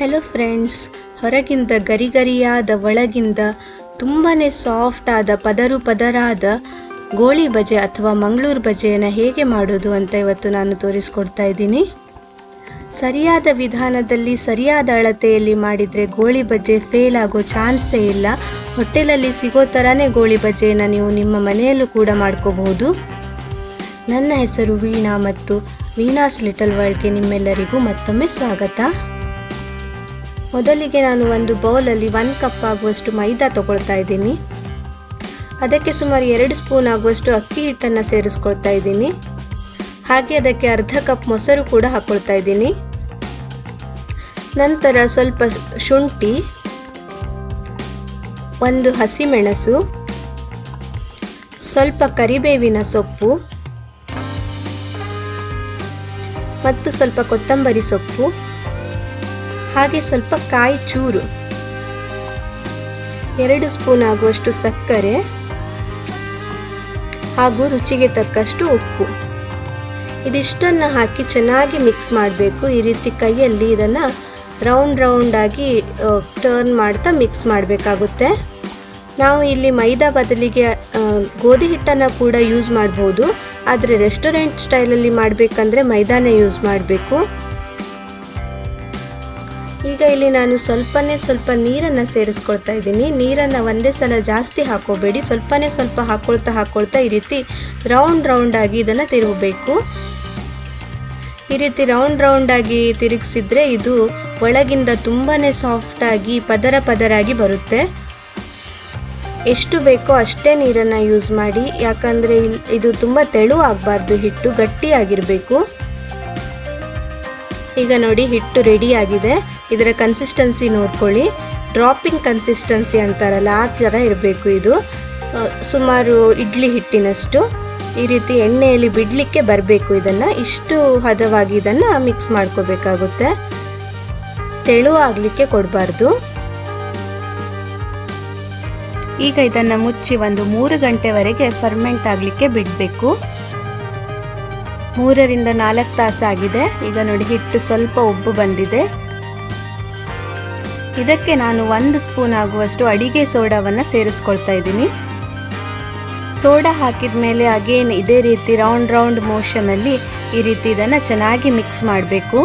Hello friends ಹೊರಗಿಂದ ಗರಿಗರಿಯಾದ ಒಳಗಿಂದ ತುಂಬಾ ಸಾಫ್ಟ್ ಆದ, ಪದರು ಪದರಾದ ಗೋಳಿ ಬಜೆ ಅಥವಾ ಮಂಗಳೂರು ಬಜೆಯನ್ನು ಹೇಗೆ ಮಾಡೋದು ಅಂತ ಇವತ್ತು ನಾನು ತೋರಿಸ್ಕೊಡ್ತಾ ಇದ್ದೀನಿ. ಸರಿಯಾದ ವಿಧಾನದಲ್ಲಿ, ಸರಿಯಾದ ಅಳತೆಯಲ್ಲಿ ಮಾಡಿದರೆ ಗೋಳಿ ಬಜೆ ಫೇಲ್ ಆಗೋ ಚಾನ್ಸೇ ಇಲ್ಲ. ಹೋಟೆಲಲ್ಲಿ ಸಿಗೋ ಥರನೇ ಗೋಳಿ ಬಜೆಯನ್ನು ನೀವು ನಿಮ್ಮ ಮನೆಯಲ್ಲೂ ಕೂಡ ಮಾಡ್ಕೋಬಹುದು. ನನ್ನ ಹೆಸರು ವೀಣಾ ಮತ್ತು ವೀಣಾಸ್ ಲಿಟಲ್ ವರ್ಲ್ಡ್ಗೆ ನಿಮ್ಮೆಲ್ಲರಿಗೂ ಮತ್ತೊಮ್ಮೆ ಸ್ವಾಗತ. ಮೊದಲಿಗೆ ನಾನು ಒಂದು ಬೌಲಲ್ಲಿ ಒಂದು ಕಪ್ ಆಗುವಷ್ಟು ಮೈದಾ ತಗೊಳ್ತಾ ಇದ್ದೀನಿ. ಅದಕ್ಕೆ ಸುಮಾರು ಎರಡು ಸ್ಪೂನ್ ಆಗುವಷ್ಟು ಅಕ್ಕಿ ಹಿಟ್ಟನ್ನು ಸೇರಿಸ್ಕೊಳ್ತಾ ಇದ್ದೀನಿ. ಹಾಗೆ ಅದಕ್ಕೆ ಅರ್ಧ ಕಪ್ ಮೊಸರು ಕೂಡ ಹಾಕ್ಕೊಳ್ತಾ ಇದ್ದೀನಿ. ನಂತರ ಸ್ವಲ್ಪ ಶುಂಠಿ, ಒಂದು ಹಸಿಮೆಣಸು, ಸ್ವಲ್ಪ ಕರಿಬೇವಿನ ಸೊಪ್ಪು ಮತ್ತು ಸ್ವಲ್ಪ ಕೊತ್ತಂಬರಿ ಸೊಪ್ಪು. ಹಾಗೆ ಸ್ವಲ್ಪ ಕಾಯಿ ಚೂರು. ಎರಡು ಸ್ಪೂನ್ ಆಗುವಷ್ಟು ಸಕ್ಕರೆ ಹಾಗೂ ರುಚಿಗೆ ತಕ್ಕಷ್ಟು ಉಪ್ಪು. ಇದಿಷ್ಟನ್ನು ಹಾಕಿ ಚೆನ್ನಾಗಿ ಮಿಕ್ಸ್ ಮಾಡಬೇಕು. ಈ ರೀತಿ ಕೈಯಲ್ಲಿ ಇದನ್ನು ರೌಂಡ್ ರೌಂಡಾಗಿ ಟರ್ನ್ ಮಾಡ್ತಾ ಮಿಕ್ಸ್ ಮಾಡಬೇಕಾಗುತ್ತೆ. ನಾವು ಇಲ್ಲಿ ಮೈದಾ ಬದಲಿಗೆ ಗೋಧಿ ಹಿಟ್ಟನ್ನು ಕೂಡ ಯೂಸ್ ಮಾಡ್ಬೋದು. ಆದರೆ ರೆಸ್ಟೋರೆಂಟ್ ಸ್ಟೈಲಲ್ಲಿ ಮಾಡಬೇಕಂದ್ರೆ ಮೈದಾನೇ ಯೂಸ್ ಮಾಡಬೇಕು. ಈಗ ಇಲ್ಲಿ ನಾನು ಸ್ವಲ್ಪನೇ ಸ್ವಲ್ಪ ನೀರನ್ನು ಸೇರಿಸ್ಕೊಳ್ತಾ ಇದ್ದೀನಿ. ನೀರನ್ನು ಒಂದೇ ಸಲ ಜಾಸ್ತಿ ಹಾಕೋಬೇಡಿ. ಸ್ವಲ್ಪನೇ ಸ್ವಲ್ಪ ಹಾಕ್ಕೊಳ್ತಾ ಹಾಕ್ಕೊಳ್ತಾ ಈ ರೀತಿ ರೌಂಡ್ ರೌಂಡ್ ಆಗಿ ಇದನ್ನು ತಿರುಗಬೇಕು. ಈ ರೀತಿ ರೌಂಡ್ ರೌಂಡ್ ಆಗಿ ತಿರುಗಿಸಿದ್ರೆ ಇದು ಒಳಗಿಂದ ತುಂಬಾ ಸಾಫ್ಟಾಗಿ ಪದರ ಪದರಾಗಿ ಬರುತ್ತೆ. ಎಷ್ಟು ಬೇಕೋ ಅಷ್ಟೇ ನೀರನ್ನು ಯೂಸ್ ಮಾಡಿ. ಯಾಕಂದರೆ ಇದು ತುಂಬ ತೆಳು ಆಗಬಾರ್ದು, ಹಿಟ್ಟು ಗಟ್ಟಿಯಾಗಿರಬೇಕು. ಈಗ ನೋಡಿ ಹಿಟ್ಟು ರೆಡಿಯಾಗಿದೆ ಇದರ ಕನ್ಸಿಸ್ಟೆನ್ಸಿ ನೋಡ್ಕೊಳ್ಳಿ. ಡ್ರಾಪಿಂಗ್ ಕನ್ಸಿಸ್ಟೆನ್ಸಿ ಅಂತಾರಲ್ಲ, ಆ ಥರ ಇರಬೇಕು ಇದು. ಸುಮಾರು ಇಡ್ಲಿ ಹಿಟ್ಟಿನಷ್ಟು. ಈ ರೀತಿ ಎಣ್ಣೆಯಲ್ಲಿ ಬಿಡಲಿಕ್ಕೆ ಬರಬೇಕು ಇದನ್ನು. ಇಷ್ಟು ಹದವಾಗಿ ಇದನ್ನು ಮಿಕ್ಸ್ ಮಾಡ್ಕೋಬೇಕಾಗುತ್ತೆ. ತೆಳು ಆಗಲಿಕ್ಕೆ ಕೊಡಬಾರ್ದು. ಈಗ ಇದನ್ನು ಮುಚ್ಚಿ ಒಂದು ಮೂರು ಗಂಟೆವರೆಗೆ ಫರ್ಮೆಂಟ್ ಆಗಲಿಕ್ಕೆ ಬಿಡಬೇಕು. ಮೂರರಿಂದ ನಾಲ್ಕು ತಾಸಾಗಿದೆ. ಈಗ ನೋಡಿ ಹಿಟ್ಟು ಸ್ವಲ್ಪ ಉಬ್ಬು ಬಂದಿದೆ. ಇದಕ್ಕೆ ನಾನು ಒಂದು ಸ್ಪೂನ್ ಆಗುವಷ್ಟು ಅಡಿಗೆ ಸೋಡಾವನ್ನು ಸೇರಿಸ್ಕೊಳ್ತಾ ಇದ್ದೀನಿ. ಸೋಡಾ ಹಾಕಿದ ಮೇಲೆ ಅಗೇನ್ ಇದೇ ರೀತಿ ರೌಂಡ್ ರೌಂಡ್ ಮೋಷನಲ್ಲಿ ಈ ರೀತಿ ಇದನ್ನು ಚೆನ್ನಾಗಿ ಮಿಕ್ಸ್ ಮಾಡಬೇಕು.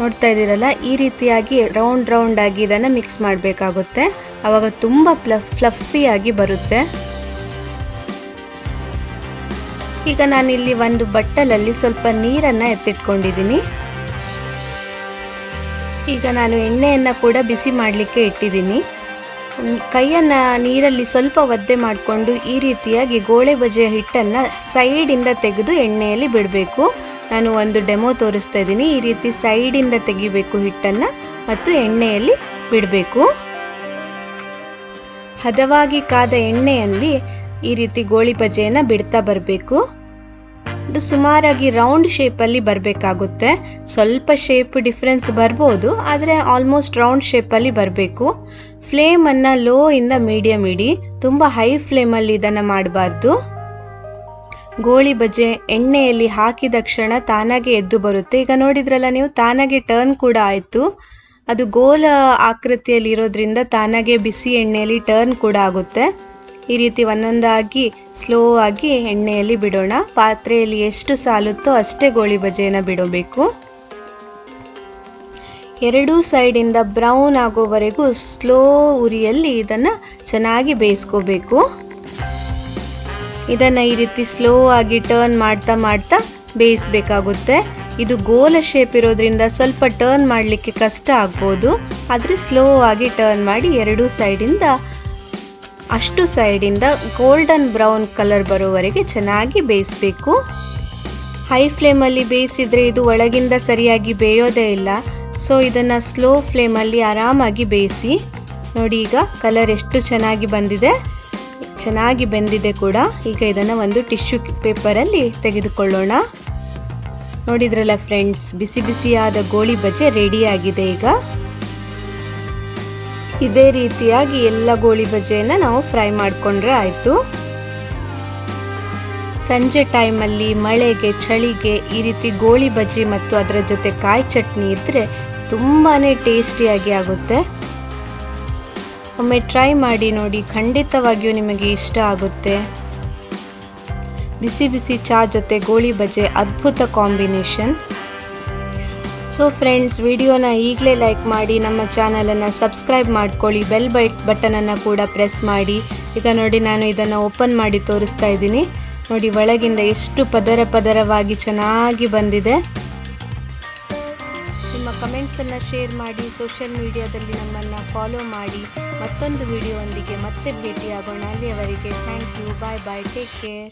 ನೋಡ್ತಾ ಇದ್ದೀರಲ್ಲ, ಈ ರೀತಿಯಾಗಿ ರೌಂಡ್ ರೌಂಡ್ ಆಗಿ ಇದನ್ನು ಮಿಕ್ಸ್ ಮಾಡಬೇಕಾಗುತ್ತೆ. ಆವಾಗ ತುಂಬ ಪ್ಲಫ್ ಫ್ಲಫಿಯಾಗಿ ಬರುತ್ತೆ. ಈಗ ನಾನಿಲ್ಲಿ ಒಂದು ಬಟ್ಟಲಲ್ಲಿ ಸ್ವಲ್ಪ ನೀರನ್ನು ಎತ್ತಿಟ್ಕೊಂಡಿದ್ದೀನಿ. ಈಗ ನಾನು ಎಣ್ಣೆಯನ್ನು ಕೂಡ ಬಿಸಿ ಮಾಡಲಿಕ್ಕೆ ಇಟ್ಟಿದ್ದೀನಿ. ಕೈಯನ್ನು ನೀರಲ್ಲಿ ಸ್ವಲ್ಪ ಒದ್ದೆ ಮಾಡಿಕೊಂಡು ಈ ರೀತಿಯಾಗಿ ಗೋಳೆ ಬಜೆಯ ಹಿಟ್ಟನ್ನು ಸೈಡಿಂದ ತೆಗೆದು ಎಣ್ಣೆಯಲ್ಲಿ ಬಿಡಬೇಕು. ನಾನು ಒಂದು ಡೆಮೋ ತೋರಿಸ್ತಾ ಇದ್ದೀನಿ. ಈ ರೀತಿ ಸೈಡಿಂದ ತೆಗಿಬೇಕು ಹಿಟ್ಟನ್ನು ಮತ್ತು ಎಣ್ಣೆಯಲ್ಲಿ ಬಿಡಬೇಕು. ಹದವಾಗಿ ಕಾದ ಎಣ್ಣೆಯಲ್ಲಿ ಈ ರೀತಿ ಗೋಳಿ ಬಜೆಯನ್ನು ಬಿಡ್ತಾ ಬರಬೇಕು. ಇದು ಸುಮಾರಾಗಿ ರೌಂಡ್ ಶೇಪಲ್ಲಿ ಬರಬೇಕಾಗುತ್ತೆ. ಸ್ವಲ್ಪ ಶೇಪ್ ಡಿಫ್ರೆನ್ಸ್ ಬರ್ಬೋದು, ಆದರೆ ಆಲ್ಮೋಸ್ಟ್ ರೌಂಡ್ ಶೇಪಲ್ಲಿ ಬರಬೇಕು. ಫ್ಲೇಮನ್ನು ಲೋ ಇಂದ ಮೀಡಿಯಮ್ ಇಡಿ. ತುಂಬ ಹೈ ಫ್ಲೇಮಲ್ಲಿ ಇದನ್ನು ಮಾಡಬಾರ್ದು. ಗೋಳಿ ಬಜೆ ಎಣ್ಣೆಯಲ್ಲಿ ಹಾಕಿದ ಕ್ಷಣ ತಾನಾಗೆ ಎದ್ದು ಬರುತ್ತೆ. ಈಗ ನೋಡಿದ್ರಲ್ಲ ನೀವು, ತಾನಾಗೆ ಟರ್ನ್ ಕೂಡ ಆಯಿತು. ಅದು ಗೋಲ ಆಕೃತಿಯಲ್ಲಿ ಇರೋದ್ರಿಂದ ತಾನಾಗೆ ಬಿಸಿ ಎಣ್ಣೆಯಲ್ಲಿ ಟರ್ನ್ ಕೂಡ ಆಗುತ್ತೆ. ಈ ರೀತಿ ಒಂದೊಂದಾಗಿ ಸ್ಲೋ ಆಗಿ ಎಣ್ಣೆಯಲ್ಲಿ ಬಿಡೋಣ. ಪಾತ್ರೆಯಲ್ಲಿ ಎಷ್ಟು ಸಾಲುತ್ತೋ ಅಷ್ಟೇ ಗೋಳಿ ಬಜೆಯನ್ನು ಬಿಡಬೇಕು. ಎರಡೂ ಸೈಡಿಂದ ಬ್ರೌನ್ ಆಗೋವರೆಗೂ ಸ್ಲೋ ಉರಿಯಲ್ಲಿ ಇದನ್ನು ಚೆನ್ನಾಗಿ ಬೇಯಿಸ್ಕೋಬೇಕು. ಇದನ್ನು ಈ ರೀತಿ ಸ್ಲೋ ಆಗಿ ಟರ್ನ್ ಮಾಡ್ತಾ ಮಾಡ್ತಾ ಬೇಯಿಸಬೇಕಾಗುತ್ತೆ. ಇದು ಗೋಲ ಶೇಪ್ ಇರೋದ್ರಿಂದ ಸ್ವಲ್ಪ ಟರ್ನ್ ಮಾಡಲಿಕ್ಕೆ ಕಷ್ಟ ಆಗ್ಬೋದು. ಆದರೆ ಸ್ಲೋ ಆಗಿ ಟರ್ನ್ ಮಾಡಿ ಎರಡೂ ಸೈಡಿಂದ ಅಷ್ಟು ಸೈಡಿಂದ ಗೋಲ್ಡನ್ ಬ್ರೌನ್ ಕಲರ್ ಬರೋವರೆಗೆ ಚೆನ್ನಾಗಿ ಬೇಯಿಸಬೇಕು. ಹೈ ಫ್ಲೇಮಲ್ಲಿ ಬೇಯಿಸಿದರೆ ಇದು ಒಳಗಿಂದ ಸರಿಯಾಗಿ ಬೇಯೋದೇ ಇಲ್ಲ. ಸೊ ಇದನ್ನು ಸ್ಲೋ ಫ್ಲೇಮಲ್ಲಿ ಆರಾಮಾಗಿ ಬೇಯಿಸಿ. ನೋಡಿ, ಈಗ ಕಲರ್ ಎಷ್ಟು ಚೆನ್ನಾಗಿ ಬಂದಿದೆ. ಚೆನ್ನಾಗಿ ಬೆಂದಿದೆ ಕೂಡ. ಈಗ ಇದನ್ನು ಒಂದು ಟಿಶ್ಯೂ ಪೇಪರಲ್ಲಿ ತೆಗೆದುಕೊಳ್ಳೋಣ. ನೋಡಿದ್ರಲ್ಲ ಫ್ರೆಂಡ್ಸ್, ಬಿಸಿ ಬಿಸಿಯಾದ ಗೋಳಿ ಬಜೆ ರೆಡಿಯಾಗಿದೆ ಈಗ. ಇದೇ ರೀತಿಯಾಗಿ ಎಲ್ಲ ಗೋಳಿ ಬಜೆಯನ್ನು ನಾವು ಫ್ರೈ ಮಾಡಿಕೊಂಡ್ರೆ ಆಯಿತು. ಸಂಜೆ ಟೈಮಲ್ಲಿ ಮಳೆಗೆ, ಚಳಿಗೆ ಈ ರೀತಿ ಗೋಳಿ ಬಜ್ಜಿ ಮತ್ತು ಅದರ ಜೊತೆ ಕಾಯಿ ಚಟ್ನಿ ಇದ್ದರೆ ತುಂಬಾ ಟೇಸ್ಟಿಯಾಗಿ ಆಗುತ್ತೆ. ಒಮ್ಮೆ ಟ್ರೈ ಮಾಡಿ ನೋಡಿ, ಖಂಡಿತವಾಗಿಯೂ ನಿಮಗೆ ಇಷ್ಟ ಆಗುತ್ತೆ. ಬಿಸಿ ಬಿಸಿ ಚಹಾ ಜೊತೆ ಗೋಳಿ ಬಜೆ ಅದ್ಭುತ ಕಾಂಬಿನೇಷನ್ ಸೊ ಫ್ರೆಂಡ್ಸ್ ವಿಡಿಯೋನ ಈಗಲೇ ಲೈಕ್ ಮಾಡಿ, ನಮ್ಮ ಚಾನಲನ್ನು ಸಬ್ಸ್ಕ್ರೈಬ್ ಮಾಡ್ಕೊಳ್ಳಿ ಬೆಲ್ ಬೈಟ್ ಬಟನನ್ನು ಕೂಡ ಪ್ರೆಸ್ ಮಾಡಿ. ಈಗ ನೋಡಿ ನಾನು ಇದನ್ನು ಓಪನ್ ಮಾಡಿ ತೋರಿಸ್ತಾ ಇದ್ದೀನಿ. ನೋಡಿ ಒಳಗಿಂದ ಎಷ್ಟು ಪದರ ಪದರವಾಗಿ ಚೆನ್ನಾಗಿ ಬಂದಿದೆ. ನಿಮ್ಮ ಕಮೆಂಟ್ಸನ್ನು ಶೇರ್ ಮಾಡಿ ಸೋಷಿಯಲ್ ಮೀಡಿಯಾದಲ್ಲಿ ನಮ್ಮನ್ನು ಫಾಲೋ ಮಾಡಿ. ಮತ್ತೊಂದು ವಿಡಿಯೋವೊಂದಿಗೆ ಮತ್ತೆ ಭೇಟಿಯಾಗೋಣ. ಅಲ್ಲಿಯವರೆಗೆ thank you bye bye take care